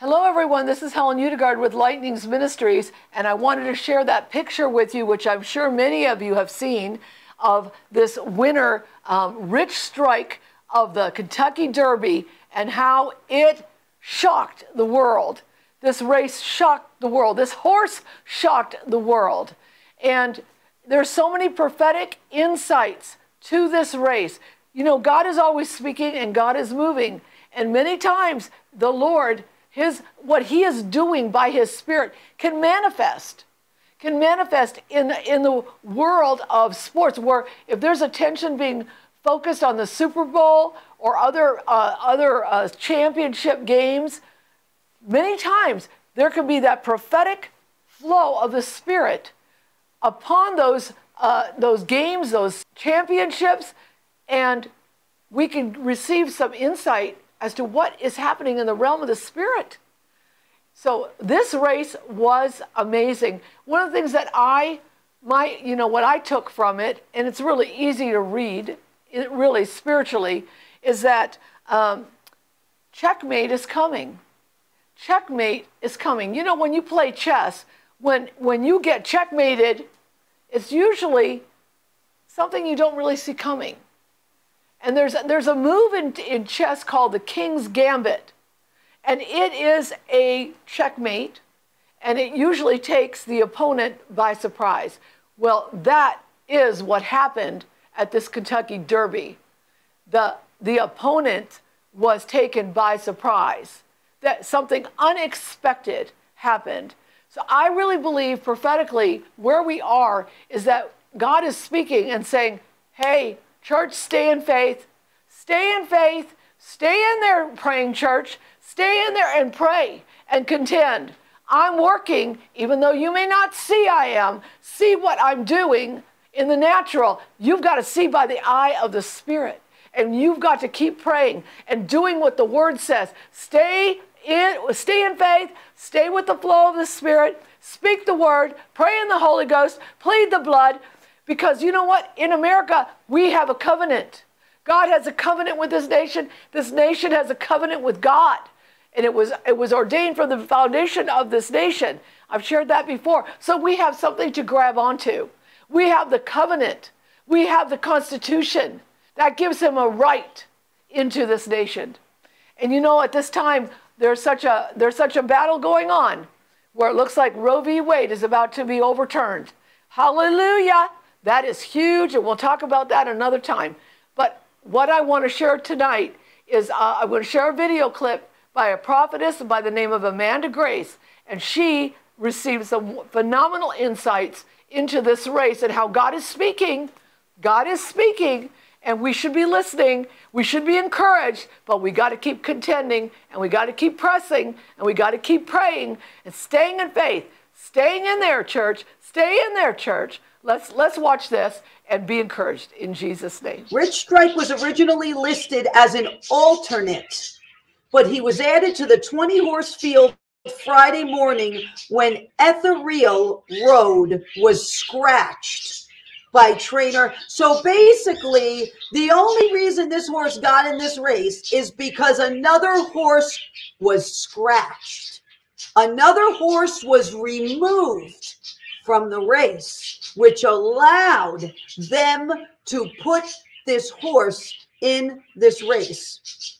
Hello, everyone. This is Helen Utegaard with Lightnings Ministries, and I wanted to share that picture with you, which I'm sure many of you have seen, of this winner, um, Rich Strike of the Kentucky Derby, and how it shocked the world. This race shocked the world. This horse shocked the world. And there's so many prophetic insights to this race. You know, God is always speaking and God is moving. And many times the Lord his what he is doing by his spirit can manifest can manifest in in the world of sports where if there's attention being focused on the Super Bowl or other uh, other uh, championship games many times there can be that prophetic flow of the spirit upon those uh, those games those championships and we can receive some insight as to what is happening in the realm of the spirit. So this race was amazing. One of the things that I my you know what I took from it, and it's really easy to read, it really spiritually, is that um, checkmate is coming. Checkmate is coming. You know when you play chess, when when you get checkmated, it's usually something you don't really see coming. And there's, there's a move in, in chess called the King's Gambit. And it is a checkmate, and it usually takes the opponent by surprise. Well, that is what happened at this Kentucky Derby. The, the opponent was taken by surprise, that something unexpected happened. So I really believe prophetically where we are is that God is speaking and saying, hey, Church, stay in faith. Stay in faith. Stay in there praying, church. Stay in there and pray and contend. I'm working, even though you may not see I am, see what I'm doing in the natural. You've got to see by the eye of the Spirit. And you've got to keep praying and doing what the Word says. Stay in, stay in faith, stay with the flow of the Spirit, speak the Word, pray in the Holy Ghost, plead the blood, because you know what? In America, we have a covenant. God has a covenant with this nation. This nation has a covenant with God. And it was, it was ordained from the foundation of this nation. I've shared that before. So we have something to grab onto. We have the covenant. We have the Constitution. That gives him a right into this nation. And you know, at this time, there's such a, there's such a battle going on where it looks like Roe v. Wade is about to be overturned. Hallelujah. That is huge, and we'll talk about that another time. But what I want to share tonight is uh, I'm going to share a video clip by a prophetess by the name of Amanda Grace, and she received some phenomenal insights into this race and how God is speaking. God is speaking, and we should be listening. We should be encouraged, but we got to keep contending, and we got to keep pressing, and we got to keep praying and staying in faith. Staying in there, church. Stay in there, church. Let's let's watch this and be encouraged in Jesus' name. Rich Strike was originally listed as an alternate, but he was added to the 20 horse field Friday morning when Ethereal Road was scratched by trainer. So basically, the only reason this horse got in this race is because another horse was scratched. Another horse was removed from the race, which allowed them to put this horse in this race.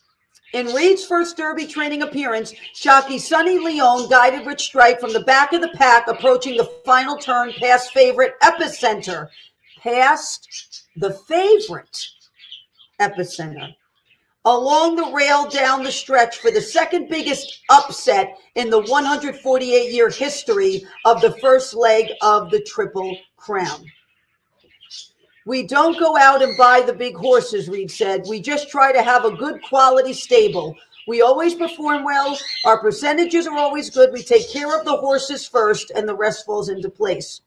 In Reed's first Derby training appearance, jockey Sonny Leon guided Rich Strike from the back of the pack, approaching the final turn past favorite Epicenter. Past the favorite Epicenter along the rail down the stretch for the second biggest upset in the 148 year history of the first leg of the Triple Crown. We don't go out and buy the big horses, Reed said. We just try to have a good quality stable. We always perform well. Our percentages are always good. We take care of the horses first, and the rest falls into place.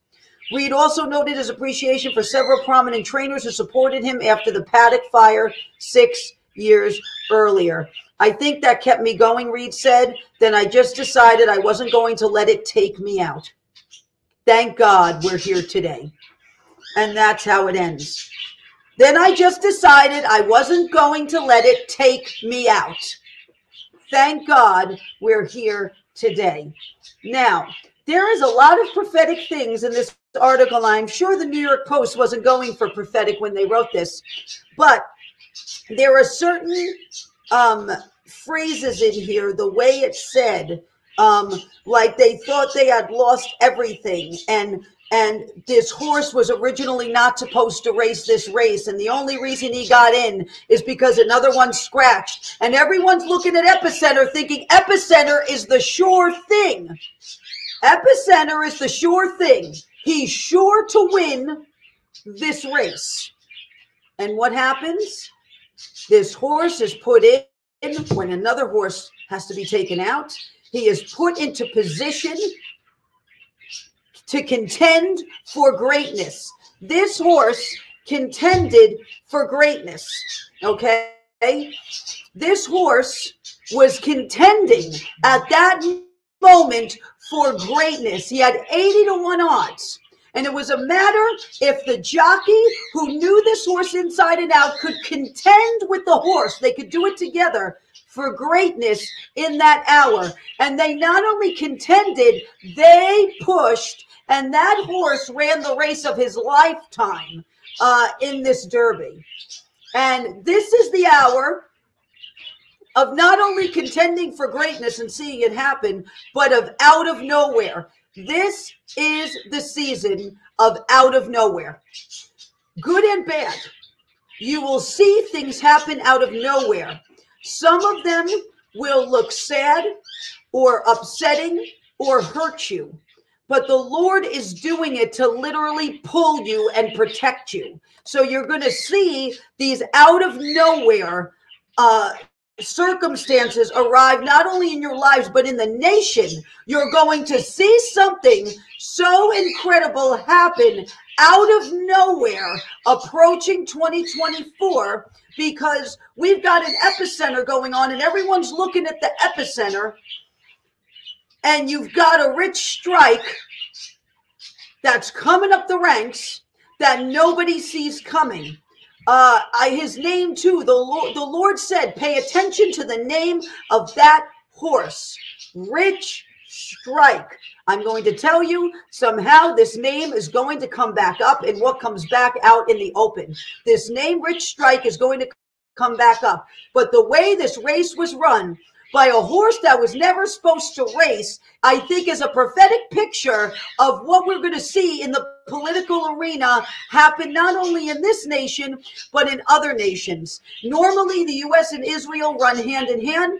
Reed also noted his appreciation for several prominent trainers who supported him after the paddock fire six years earlier. I think that kept me going, Reed said. Then I just decided I wasn't going to let it take me out. Thank God we're here today. And that's how it ends. Then I just decided I wasn't going to let it take me out. thank God we're here today. Now, there is a lot of prophetic things in this article. I'm sure the New York Post wasn't going for prophetic when they wrote this, but there are certain um, phrases in here, the way it's said, um, like they thought they had lost everything and and this horse was originally not supposed to race this race and the only reason he got in is because another one scratched and everyone's looking at epicenter thinking epicenter is the sure thing. Epicenter is the sure thing. He's sure to win this race. And what happens this horse is put in when another horse has to be taken out he is put into position to contend for greatness. This horse contended for greatness. Okay. This horse was contending at that moment for greatness. He had 80 to 1 odds. And it was a matter if the jockey who knew this horse inside and out could contend with the horse, they could do it together for greatness in that hour. And they not only contended, they pushed, and that horse ran the race of his lifetime uh, in this derby. And this is the hour of not only contending for greatness and seeing it happen, but of out of nowhere. This is the season of out of nowhere. Good and bad. You will see things happen out of nowhere. Some of them will look sad or upsetting or hurt you, but the Lord is doing it to literally pull you and protect you. So you're going to see these out of nowhere uh, circumstances arrive not only in your lives but in the nation. You're going to see something so incredible happen out of nowhere approaching 2024 because we've got an epicenter going on and everyone's looking at the epicenter. And you've got a rich strike that's coming up the ranks that nobody sees coming uh, I, his name too. The Lord, the Lord said, "Pay attention to the name of that horse, Rich Strike." I'm going to tell you somehow this name is going to come back up and what comes back out in the open. This name, Rich Strike, is going to come back up. But the way this race was run, by a horse that was never supposed to race, I think is a prophetic picture of what we're going to see in the political arena happen not only in this nation, but in other nations. Normally, the U.S. and Israel run hand in hand.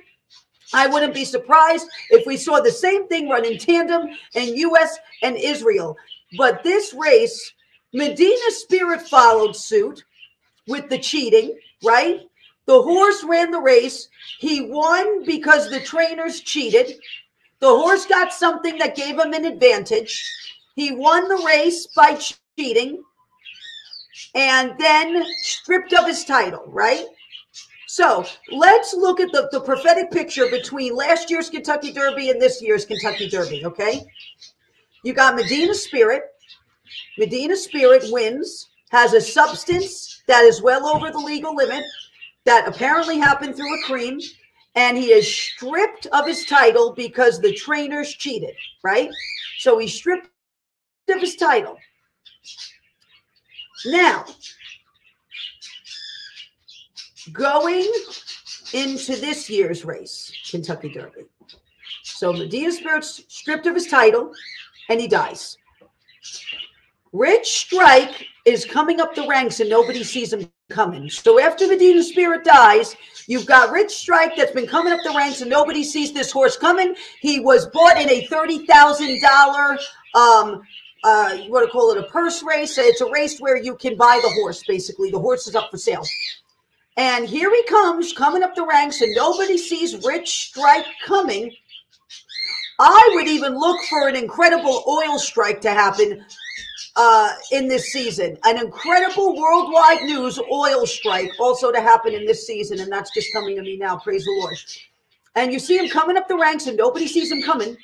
I wouldn't be surprised if we saw the same thing run in tandem in U.S. and Israel. But this race, Medina Spirit followed suit with the cheating, right? The horse ran the race. He won because the trainers cheated. The horse got something that gave him an advantage. He won the race by cheating and then stripped of his title, right? So let's look at the, the prophetic picture between last year's Kentucky Derby and this year's Kentucky Derby, okay? You got Medina Spirit. Medina Spirit wins, has a substance that is well over the legal limit that apparently happened through a cream and he is stripped of his title because the trainers cheated, right? So he's stripped of his title. Now, going into this year's race, Kentucky Derby. So Medina Spirit's stripped of his title and he dies. Rich Strike is coming up the ranks and nobody sees him coming. So after Medina Spirit dies, you've got Rich Strike that's been coming up the ranks and nobody sees this horse coming. He was bought in a $30,000 um uh you want to call it a purse race. It's a race where you can buy the horse basically. The horse is up for sale. And here he comes coming up the ranks and nobody sees Rich Strike coming. I would even look for an incredible oil strike to happen uh, in this season. An incredible worldwide news oil strike also to happen in this season, and that's just coming to me now. Praise the Lord. And you see him coming up the ranks, and nobody sees him coming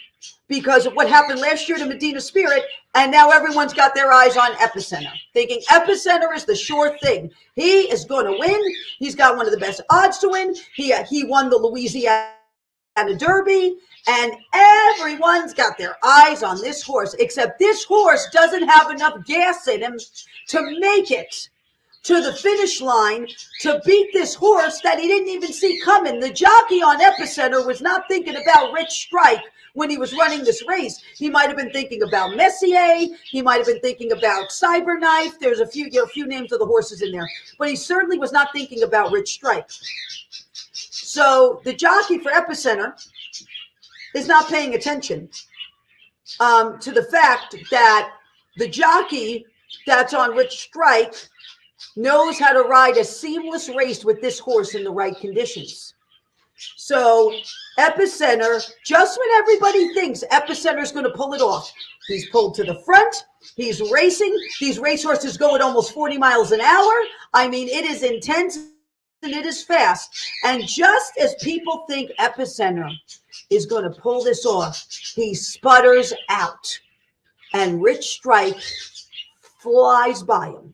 because of what happened last year to Medina Spirit. And now everyone's got their eyes on Epicenter, thinking Epicenter is the sure thing. He is going to win. He's got one of the best odds to win. He he won the Louisiana Derby, and everyone's got their eyes on this horse, except this horse doesn't have enough gas in him to make it to the finish line to beat this horse that he didn't even see coming. The jockey on Epicenter was not thinking about Rich Strike when he was running this race. He might have been thinking about Messier. He might have been thinking about Cyberknife. There's a few, you know, a few names of the horses in there, but he certainly was not thinking about Rich Strike. So the jockey for Epicenter is not paying attention um, to the fact that the jockey that's on Rich Strike knows how to ride a seamless race with this horse in the right conditions. So Epicenter, just when everybody thinks Epicenter is going to pull it off, he's pulled to the front. He's racing. These racehorses go at almost 40 miles an hour. I mean, it is intense and it is fast. And just as people think Epicenter is going to pull this off, he sputters out. And Rich Strike flies by him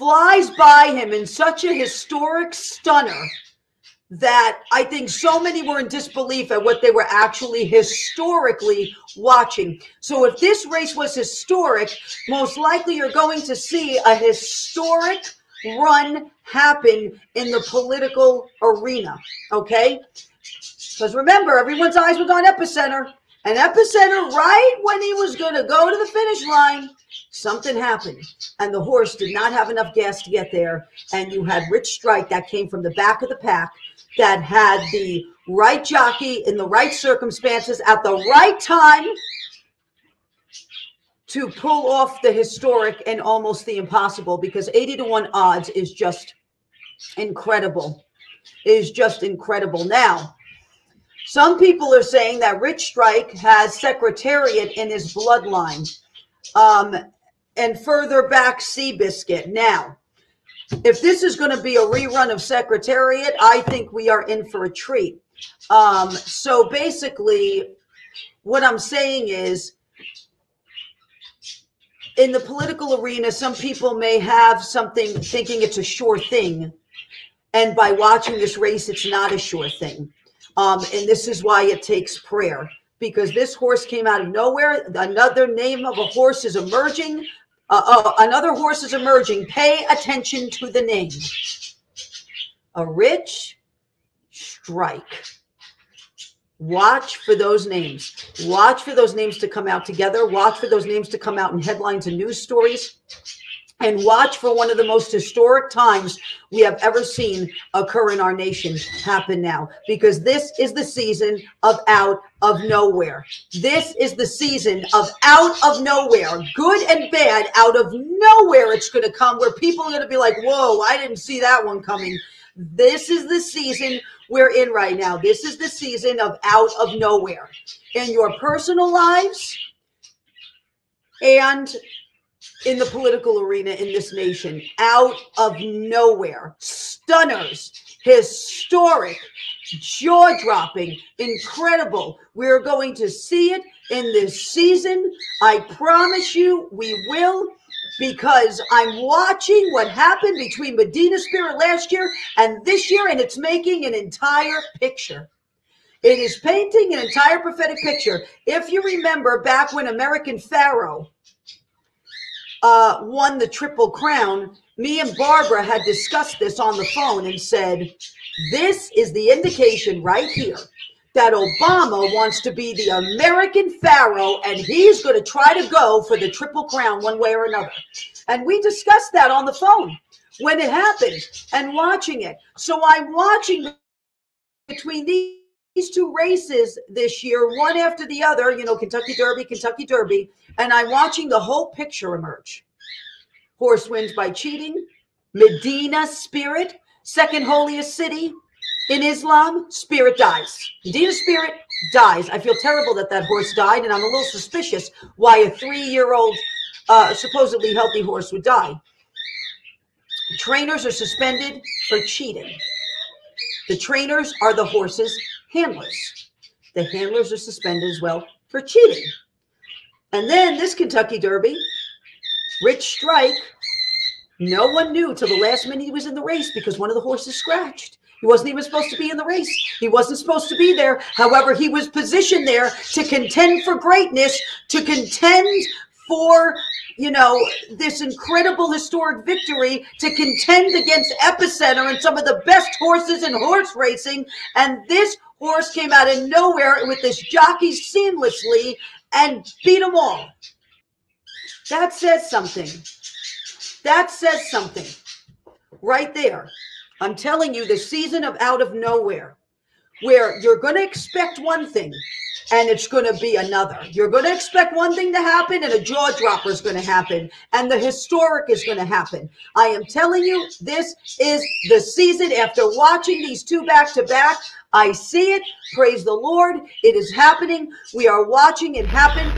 flies by him in such a historic stunner that I think so many were in disbelief at what they were actually historically watching. So if this race was historic, most likely you're going to see a historic run happen in the political arena. Okay? Because remember, everyone's eyes was on Epicenter. And Epicenter, right when he was going to go to the finish line, something happened and the horse did not have enough gas to get there and you had rich strike that came from the back of the pack that had the right jockey in the right circumstances at the right time to pull off the historic and almost the impossible because 80 to 1 odds is just incredible is just incredible now some people are saying that rich strike has secretariat in his bloodline um, and further back Seabiscuit. Now, if this is going to be a rerun of Secretariat, I think we are in for a treat. Um, so basically, what I'm saying is, in the political arena, some people may have something thinking it's a sure thing. And by watching this race, it's not a sure thing. Um, and this is why it takes prayer because this horse came out of nowhere. Another name of a horse is emerging. Uh, uh, another horse is emerging. Pay attention to the name. A rich strike. Watch for those names. Watch for those names to come out together. Watch for those names to come out in headlines and news stories and watch for one of the most historic times we have ever seen occur in our nation happen now because this is the season of out of nowhere. This is the season of out of nowhere, good and bad, out of nowhere. It's going to come where people are going to be like, whoa, I didn't see that one coming. This is the season we're in right now. This is the season of out of nowhere in your personal lives and in the political arena in this nation out of nowhere. Stunners, historic, jaw dropping, incredible. We're going to see it in this season. I promise you we will because I'm watching what happened between Medina Spirit last year and this year, and it's making an entire picture. It is painting an entire prophetic picture. If you remember back when American Pharoah uh, won the Triple Crown, me and Barbara had discussed this on the phone and said, this is the indication right here that Obama wants to be the American Pharaoh and he's going to try to go for the Triple Crown one way or another. And we discussed that on the phone when it happened and watching it. So I'm watching between these these two races this year, one after the other, you know, Kentucky Derby, Kentucky Derby, and I'm watching the whole picture emerge. Horse wins by cheating, Medina Spirit, second holiest city in Islam, Spirit dies. Medina Spirit dies. I feel terrible that that horse died, and I'm a little suspicious why a three year old, uh, supposedly healthy horse would die. Trainers are suspended for cheating. The trainers are the horses handlers. The handlers are suspended as well for cheating. And then this Kentucky Derby, Rich Strike, no one knew till the last minute he was in the race because one of the horses scratched. He wasn't even supposed to be in the race. He wasn't supposed to be there. However, he was positioned there to contend for greatness, to contend for you know, this incredible historic victory to contend against Epicenter and some of the best horses in horse racing. And this horse came out of nowhere with this jockey seamlessly and beat them all. That says something. That says something right there. I'm telling you, the season of out of nowhere, where you're going to expect one thing and it's going to be another. You're going to expect one thing to happen and a jaw dropper is going to happen and the historic is going to happen. I am telling you, this is the season after watching these two back to back. I see it. Praise the Lord. It is happening. We are watching it happen.